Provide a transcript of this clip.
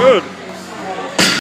Good.